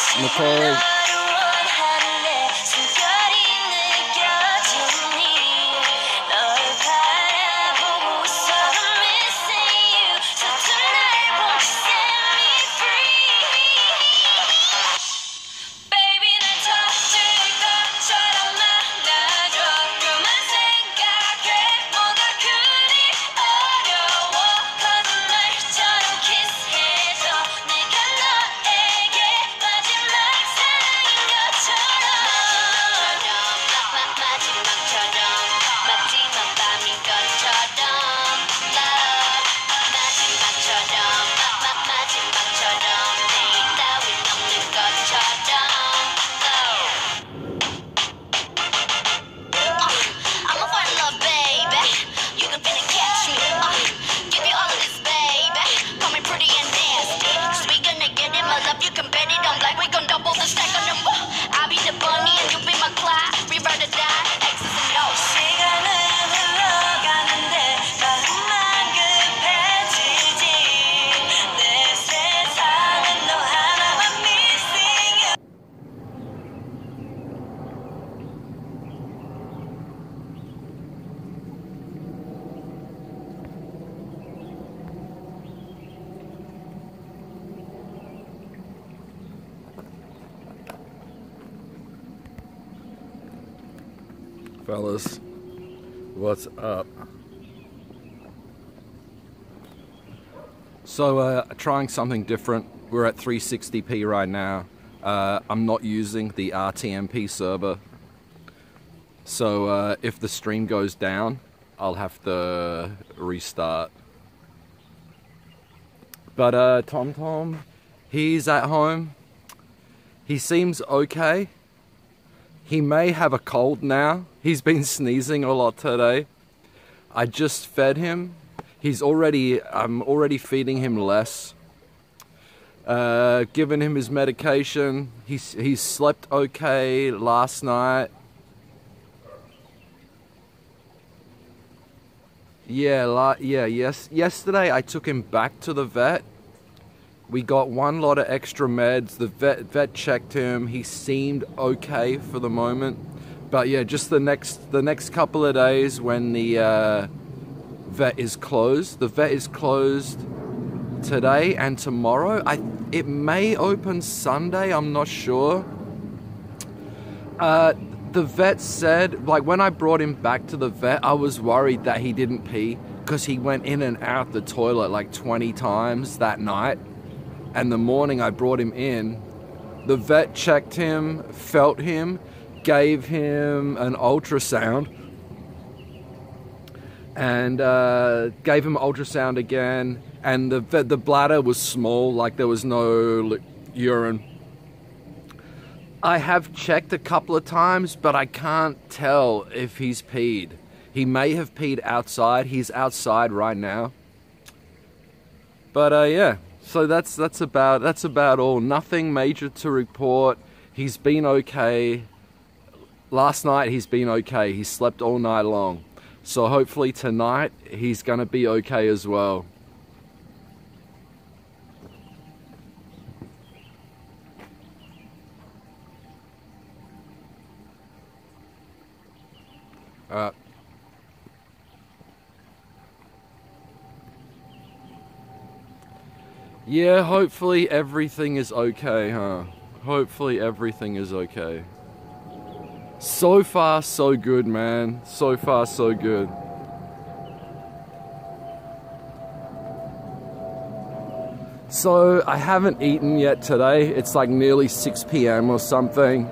Fanta, Fellas, what's up? So, uh, trying something different. We're at 360p right now. Uh, I'm not using the RTMP server. So, uh, if the stream goes down, I'll have to restart. But, uh, Tom Tom, he's at home. He seems okay. He may have a cold now. He's been sneezing a lot today. I just fed him. He's already, I'm already feeding him less. Uh, given him his medication. He's, he slept okay last night. Yeah, la- yeah, yes. Yesterday I took him back to the vet. We got one lot of extra meds. The vet vet checked him. He seemed okay for the moment, but yeah, just the next the next couple of days when the uh, vet is closed. The vet is closed today and tomorrow. I it may open Sunday. I'm not sure. Uh, the vet said, like when I brought him back to the vet, I was worried that he didn't pee because he went in and out the toilet like 20 times that night. And the morning I brought him in, the vet checked him, felt him, gave him an ultrasound, and uh, gave him ultrasound again. And the the bladder was small, like there was no urine. I have checked a couple of times, but I can't tell if he's peed. He may have peed outside. He's outside right now. But uh, yeah, so that's that's about that's about all. Nothing major to report. He's been okay. Last night he's been okay. He slept all night long. So hopefully tonight he's gonna be okay as well. Yeah, hopefully everything is okay, huh? Hopefully everything is okay. So far, so good, man. So far, so good. So, I haven't eaten yet today. It's like nearly 6 p.m. or something.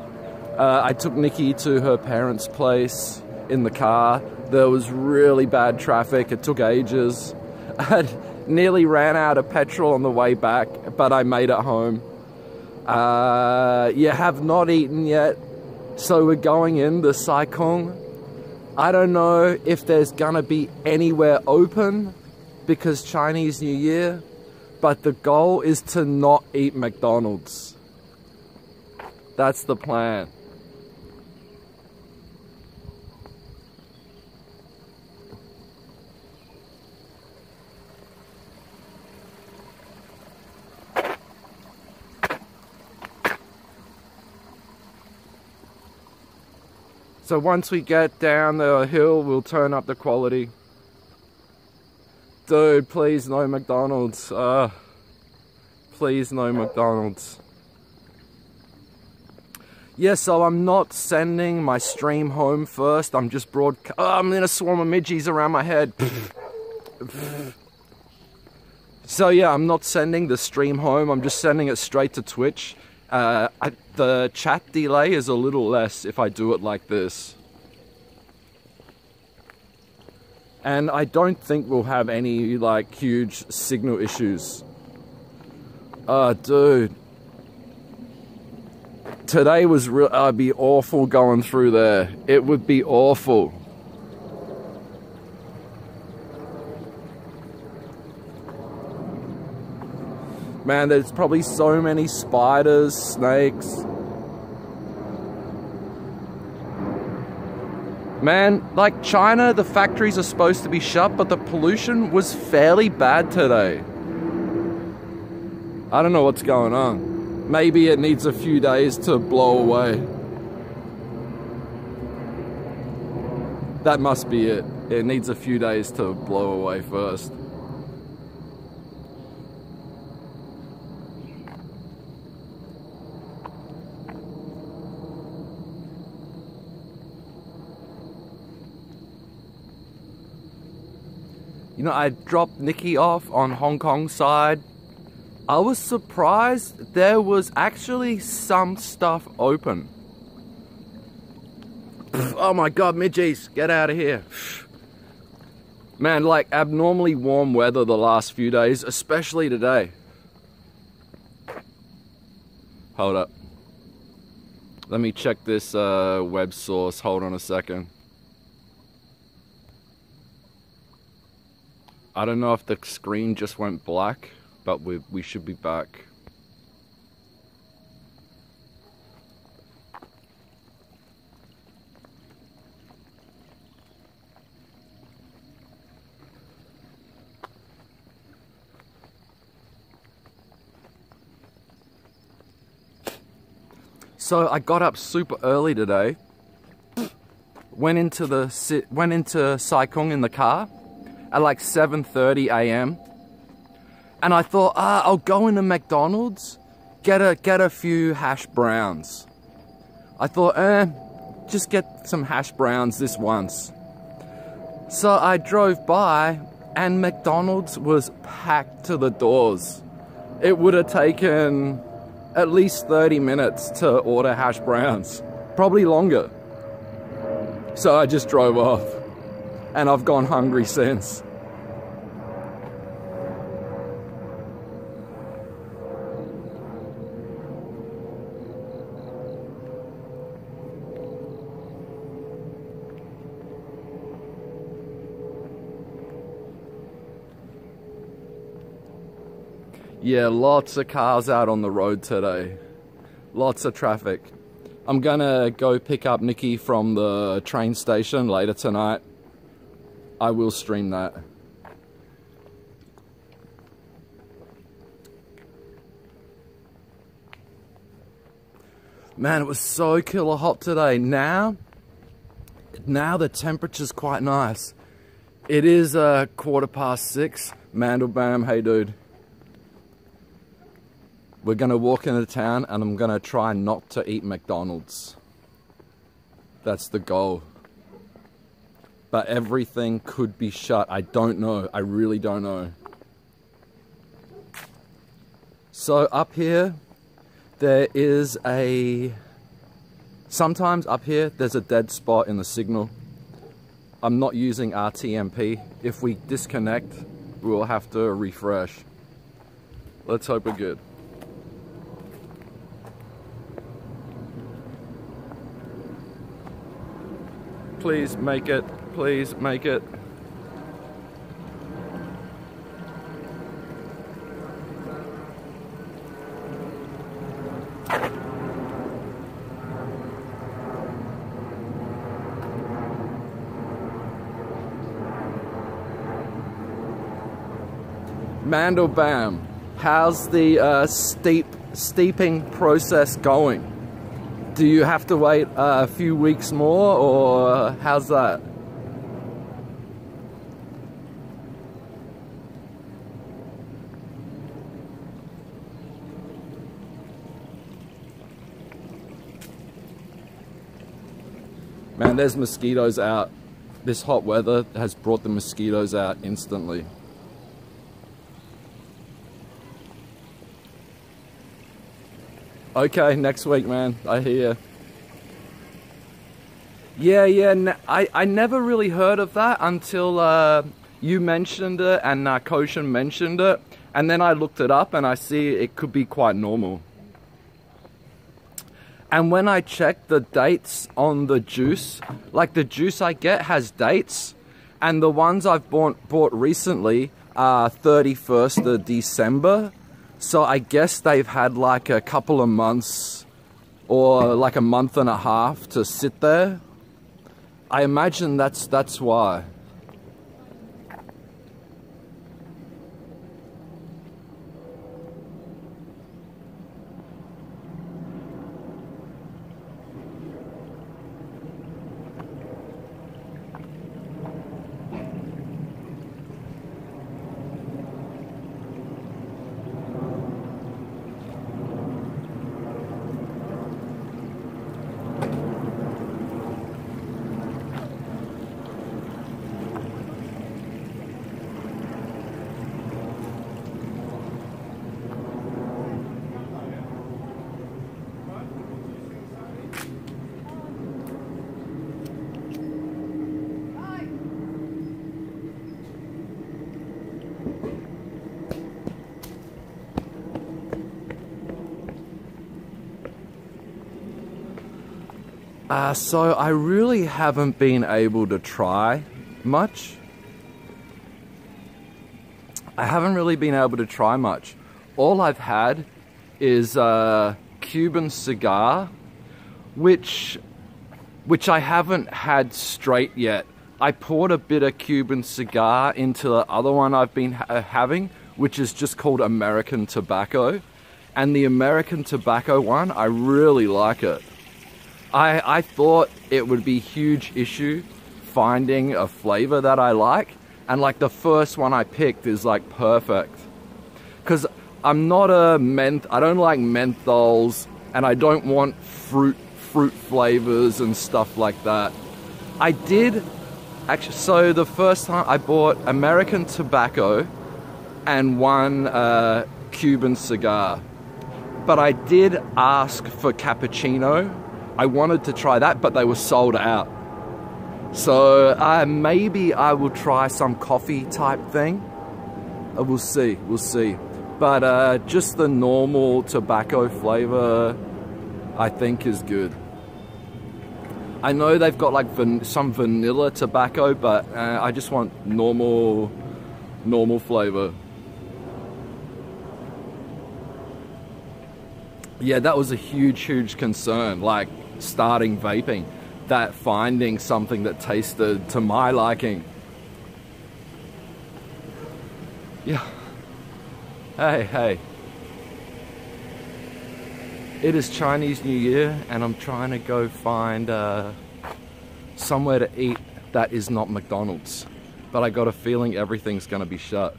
Uh, I took Nikki to her parents' place in the car. There was really bad traffic. It took ages. I nearly ran out of petrol on the way back, but I made it home. Uh, you have not eaten yet, so we're going in the Sai Kung. I don't know if there's gonna be anywhere open because Chinese New Year, but the goal is to not eat McDonald's. That's the plan. So once we get down the hill, we'll turn up the quality. Dude, please no McDonald's. Uh, please no McDonald's. Yeah, so I'm not sending my stream home first. I'm just broad. Oh, I'm in a swarm of midgies around my head. so yeah, I'm not sending the stream home. I'm just sending it straight to Twitch. Uh, I, the chat delay is a little less if I do it like this. And I don't think we'll have any like huge signal issues. Oh, dude. Today was real, I'd be awful going through there. It would be awful. Man, there's probably so many spiders, snakes. Man, like China, the factories are supposed to be shut, but the pollution was fairly bad today. I don't know what's going on. Maybe it needs a few days to blow away. That must be it. It needs a few days to blow away first. You know, I dropped Nikki off on Hong Kong side. I was surprised there was actually some stuff open. Oh my god, midgies, get out of here. Man, like abnormally warm weather the last few days, especially today. Hold up. Let me check this uh, web source. Hold on a second. I don't know if the screen just went black, but we, we should be back. So I got up super early today. Went into the went into Sai Kung in the car at like 7:30 a.m. And I thought, ah, I'll go into McDonald's, get a get a few hash browns. I thought, eh, just get some hash browns this once. So I drove by and McDonald's was packed to the doors. It would have taken at least 30 minutes to order hash browns, probably longer. So I just drove off and I've gone hungry since. Yeah, lots of cars out on the road today. Lots of traffic. I'm gonna go pick up Nikki from the train station later tonight. I will stream that. Man, it was so killer hot today. Now, now the temperature's quite nice. It is a uh, quarter past six. Mandelbaum, hey dude. We're to walk into town and I'm to try not to eat McDonald's. That's the goal. But everything could be shut. I don't know. I really don't know. So up here, there is a Sometimes up here, there's a dead spot in the signal. I'm not using RTMP. If we disconnect, we'll have to refresh. Let's hope we're good. Please make it. Please make it. Mandelbaum, how's the uh, steep steeping process going? Do you have to wait uh, a few weeks more, or how's that? There's mosquitoes out. This hot weather has brought the mosquitoes out instantly. Okay, next week, man. I hear. Yeah, yeah. I, I never really heard of that until uh, you mentioned it and uh, Koshin mentioned it. And then I looked it up and I see it could be quite normal. And when I check the dates on the juice, like the juice I get has dates, and the ones I've bought, bought recently are 31st of December so I guess they've had like a couple of months or like a month and a half to sit there. I imagine that's that's why. Uh, so I really haven't been able to try much. I haven't really been able to try much. All I've had is a Cuban cigar, which which I haven't had straight yet. I poured a bit of Cuban cigar into the other one I've been ha having, which is just called American Tobacco. And the American Tobacco one, I really like it. I, I thought it would be huge issue finding a flavor that I like. And like the first one I picked is like perfect. Cause I'm not a menth, I don't like menthols and I don't want fruit, fruit flavors and stuff like that. I did actually, so the first time I bought American tobacco and one uh, Cuban cigar. But I did ask for cappuccino I wanted to try that, but they were sold out. So uh, maybe I will try some coffee type thing. Uh, we'll see, we'll see. But uh, just the normal tobacco flavor, I think is good. I know they've got like van some vanilla tobacco, but uh, I just want normal, normal flavor. Yeah, that was a huge, huge concern. Like, starting vaping, that finding something that tasted to my liking. Yeah. Hey, hey. It is Chinese New Year and I'm trying to go find uh, somewhere to eat that is not McDonald's. But I got a feeling everything's gonna be shut.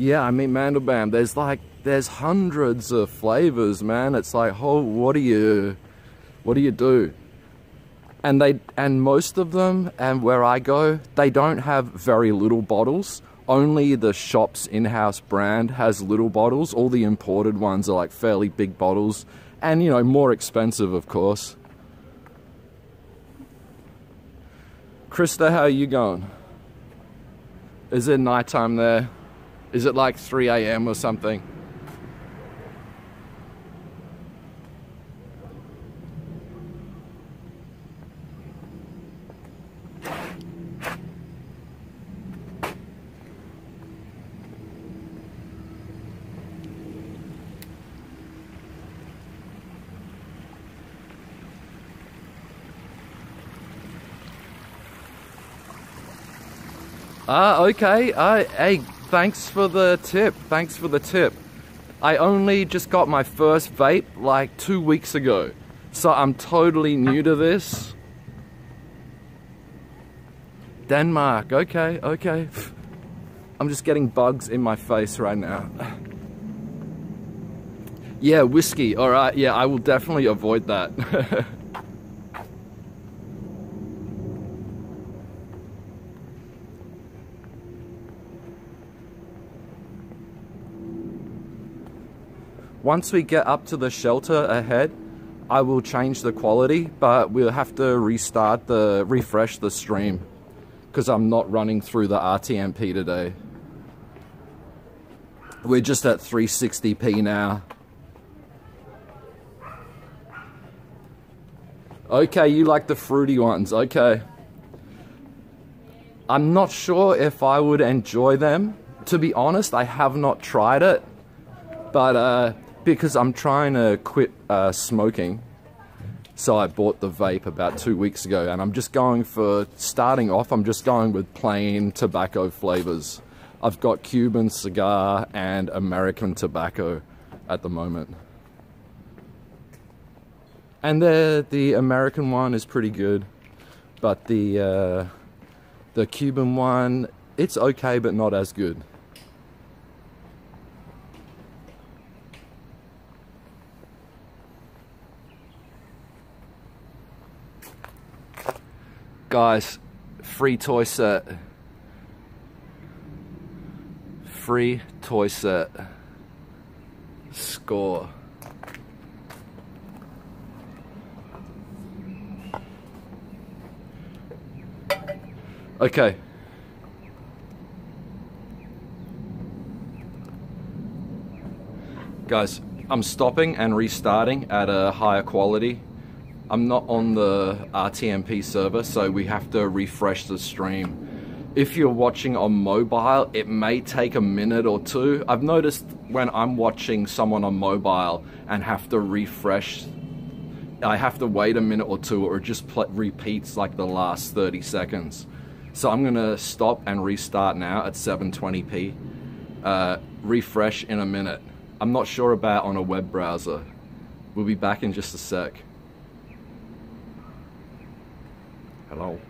Yeah, I mean Mandelbaum. There's like there's hundreds of flavors, man. It's like, oh, what do you, what do you do? And they, and most of them, and where I go, they don't have very little bottles. Only the shop's in-house brand has little bottles. All the imported ones are like fairly big bottles, and you know more expensive, of course. Krista, how are you going? Is it nighttime there? Is it like 3 a.m. or something? Ah, okay. Uh, hey, thanks for the tip. Thanks for the tip. I only just got my first vape like two weeks ago. So I'm totally new to this. Denmark, okay, okay. I'm just getting bugs in my face right now. Yeah, whiskey, alright, yeah, I will definitely avoid that. Once we get up to the shelter ahead, I will change the quality, but we'll have to restart the, refresh the stream because I'm not running through the RTMP today. We're just at 360p now. Okay, you like the fruity ones, okay. I'm not sure if I would enjoy them. To be honest, I have not tried it. But uh, because I'm trying to quit uh, smoking. So I bought the vape about two weeks ago and I'm just going for, starting off, I'm just going with plain tobacco flavors. I've got Cuban cigar and American tobacco at the moment. And the, the American one is pretty good, but the, uh, the Cuban one, it's okay but not as good. Guys, free toy set. Free toy set. Score. Okay. Guys, I'm stopping and restarting at a higher quality I'm not on the RTMP server, so we have to refresh the stream. If you're watching on mobile, it may take a minute or two. I've noticed when I'm watching someone on mobile and have to refresh, I have to wait a minute or two or it just repeats like the last 30 seconds. So I'm gonna stop and restart now at 720p. Uh, refresh in a minute. I'm not sure about on a web browser. We'll be back in just a sec. Hello.